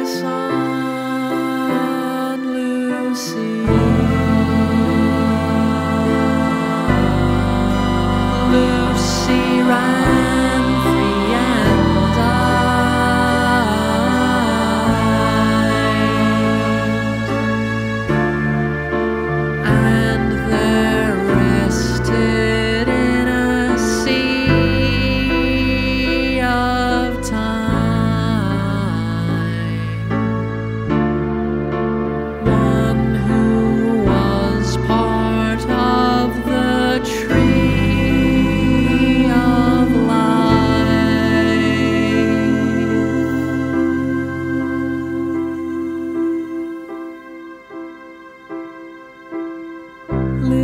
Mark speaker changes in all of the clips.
Speaker 1: a song.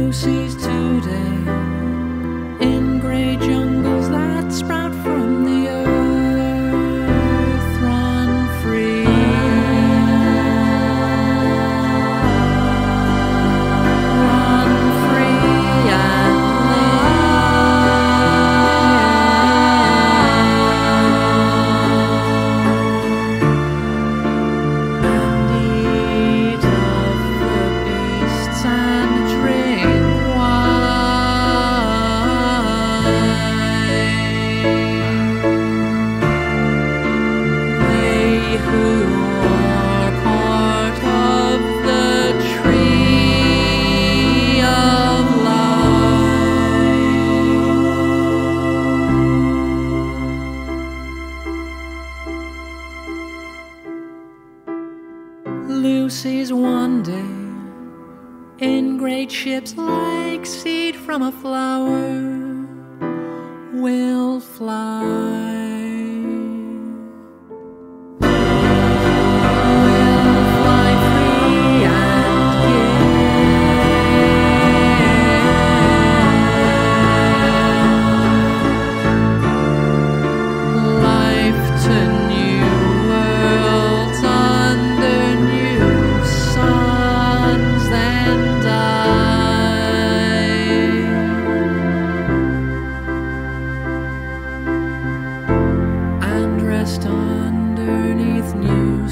Speaker 1: Lucy's today. Seas one day in great ships like seed from a flower will fly. Underneath new